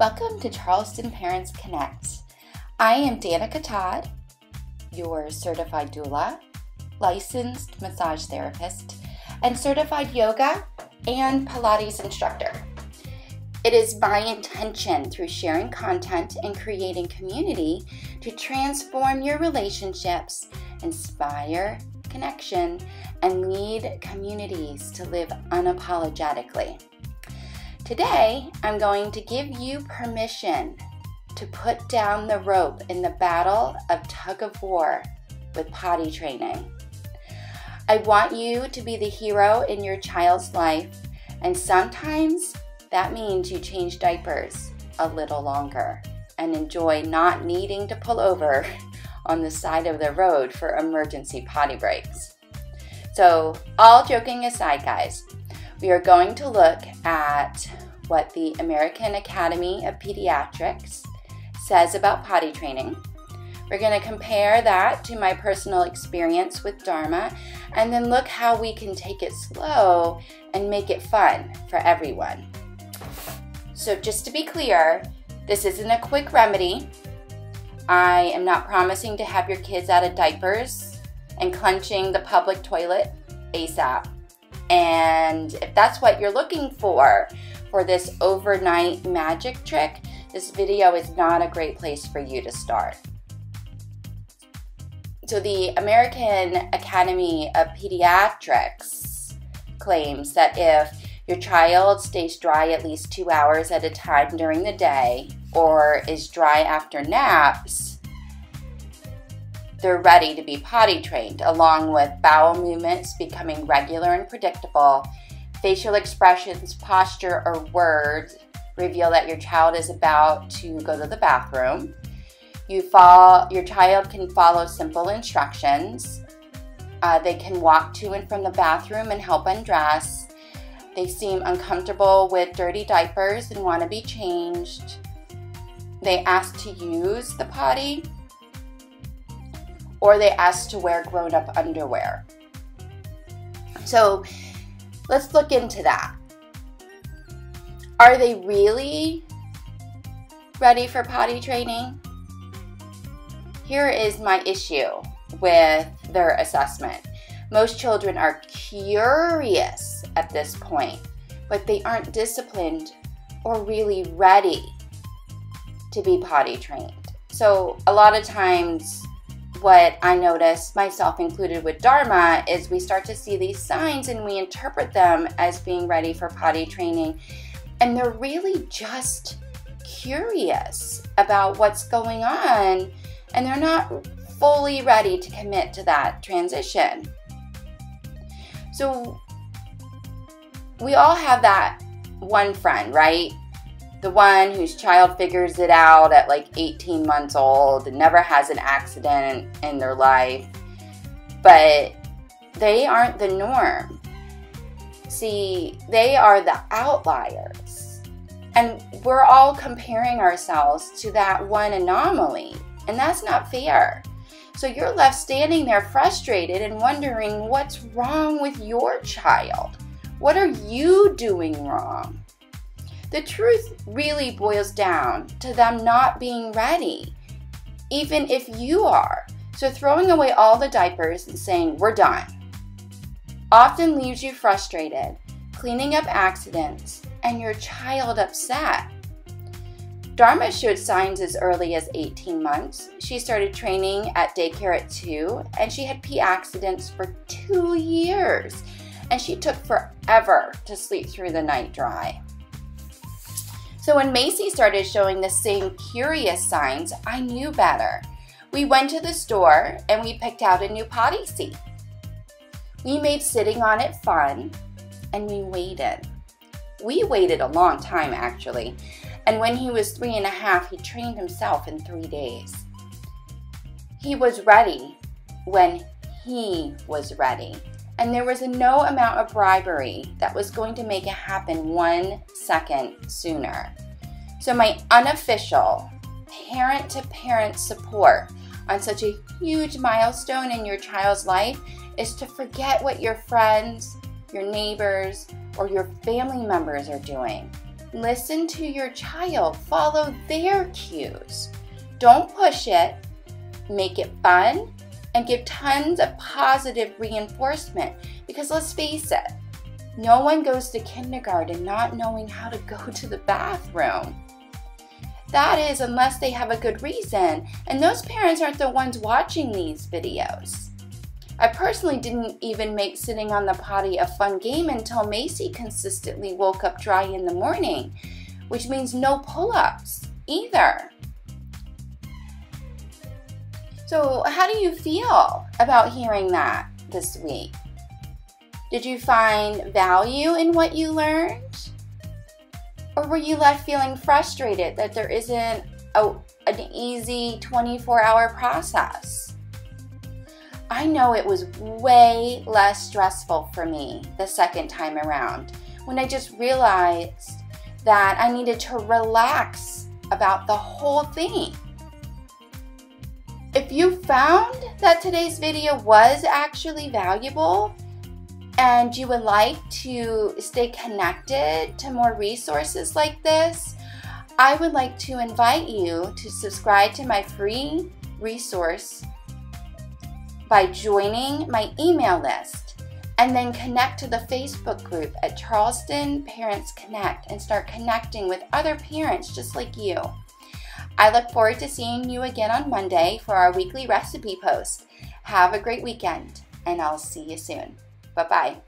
Welcome to Charleston Parents Connect. I am Danica Todd, your certified doula, licensed massage therapist, and certified yoga and Pilates instructor. It is my intention through sharing content and creating community to transform your relationships, inspire connection, and lead communities to live unapologetically. Today, I'm going to give you permission to put down the rope in the battle of tug of war with potty training. I want you to be the hero in your child's life, and sometimes that means you change diapers a little longer and enjoy not needing to pull over on the side of the road for emergency potty breaks. So, all joking aside, guys, we are going to look at what the American Academy of Pediatrics says about potty training. We're going to compare that to my personal experience with Dharma and then look how we can take it slow and make it fun for everyone. So, just to be clear, this isn't a quick remedy. I am not promising to have your kids out of diapers and clenching the public toilet ASAP. And if that's what you're looking for for this overnight magic trick, this video is not a great place for you to start. So, the American Academy of Pediatrics claims that if your child stays dry at least two hours at a time during the day or is dry after naps, they're ready to be potty trained, along with bowel movements becoming regular and predictable. Facial expressions, posture, or words reveal that your child is about to go to the bathroom. You fall, your child can follow simple instructions. Uh, they can walk to and from the bathroom and help undress. They seem uncomfortable with dirty diapers and want to be changed. They ask to use the potty or they ask to wear grown up underwear. So let's look into that. Are they really ready for potty training? Here is my issue with their assessment. Most children are curious at this point, but they aren't disciplined or really ready to be potty trained. So, a lot of times, what I notice, myself included with Dharma, is we start to see these signs and we interpret them as being ready for potty training. And they're really just curious about what's going on and they're not fully ready to commit to that transition. So, we all have that one friend, right? The one whose child figures it out at like 18 months old never has an accident in their life, but they aren't the norm. See, they are the outliers. And we're all comparing ourselves to that one anomaly, and that's not fair. So you're left standing there frustrated and wondering what's wrong with your child. What are you doing wrong? The truth really boils down to them not being ready, even if you are. So throwing away all the diapers and saying, we're done, often leaves you frustrated, cleaning up accidents, and your child upset. Dharma showed signs as early as 18 months. She started training at daycare at two, and she had pee accidents for two years and she took forever to sleep through the night dry. So when Macy started showing the same curious signs, I knew better. We went to the store and we picked out a new potty seat. We made sitting on it fun and we waited. We waited a long time actually, and when he was three and a half, he trained himself in three days. He was ready when he was ready and there was no amount of bribery that was going to make it happen one second sooner. So, my unofficial parent to parent support on such a huge milestone in your child's life is to forget what your friends, your neighbors, or your family members are doing Listen to your child, follow their cues. Don't push it, make it fun, and give tons of positive reinforcement because let's face it, no one goes to kindergarten not knowing how to go to the bathroom. That is, unless they have a good reason, and those parents aren't the ones watching these videos. I personally didn't even make sitting on the potty a fun game until Macy consistently woke up dry in the morning, which means no pull ups either. So, how do you feel about hearing that this week? Did you find value in what you learned? Or were you left feeling frustrated that there isn't a, an easy 24 hour process? I know it was way less stressful for me the second time around when I just realized that I needed to relax about the whole thing. If you found that today's video was actually valuable and you would like to stay connected to more resources like this, I would like to invite you to subscribe to my free resource by joining my email list and then connect to the Facebook group at Charleston Parents Connect and start connecting with other parents just like you. I look forward to seeing you again on Monday for our weekly recipe post. Have a great weekend, and I'll see you soon. Bye bye.